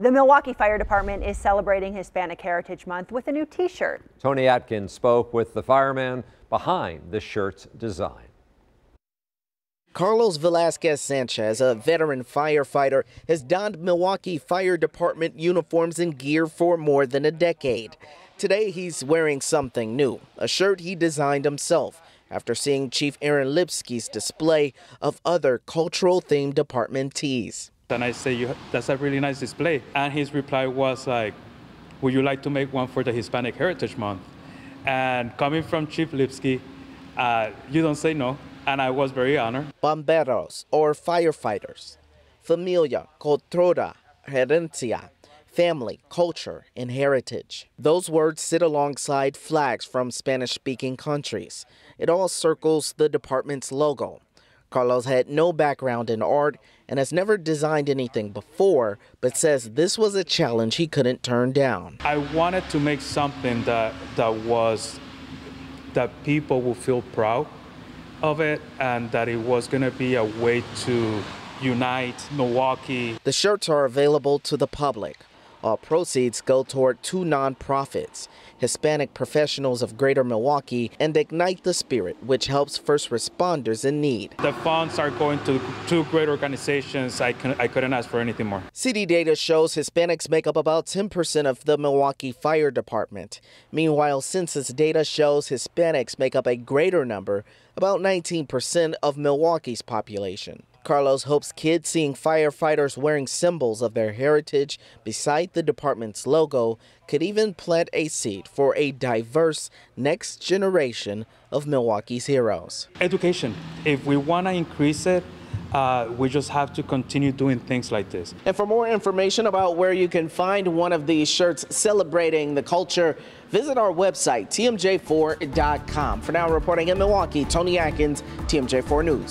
The Milwaukee Fire Department is celebrating Hispanic Heritage Month with a new t-shirt. Tony Atkins spoke with the fireman behind the shirt's design. Carlos Velazquez Sanchez, a veteran firefighter, has donned Milwaukee Fire Department uniforms and gear for more than a decade. Today, he's wearing something new, a shirt he designed himself after seeing Chief Aaron Lipski's display of other cultural themed department tees. And I say, that's a really nice display. And his reply was like, would you like to make one for the Hispanic Heritage Month? And coming from Chief Lipski, uh, you don't say no. And I was very honored. Bomberos, or firefighters. Familia, cultura, herencia, family, culture, and heritage. Those words sit alongside flags from Spanish speaking countries. It all circles the department's logo. Carlos had no background in art and has never designed anything before, but says this was a challenge he couldn't turn down. I wanted to make something that, that was, that people would feel proud of it and that it was going to be a way to unite Milwaukee. The shirts are available to the public. All proceeds go toward two nonprofits, Hispanic Professionals of Greater Milwaukee and Ignite the Spirit, which helps first responders in need. The funds are going to two great organizations. I, can, I couldn't ask for anything more. City data shows Hispanics make up about 10% of the Milwaukee Fire Department. Meanwhile, census data shows Hispanics make up a greater number, about 19% of Milwaukee's population. Carlos hopes kids seeing firefighters wearing symbols of their heritage beside the department's logo could even plant a seed for a diverse next generation of Milwaukee's heroes. Education. If we want to increase it, uh, we just have to continue doing things like this. And for more information about where you can find one of these shirts celebrating the culture, visit our website, tmj4.com. For now, reporting in Milwaukee, Tony Atkins, TMJ4 News.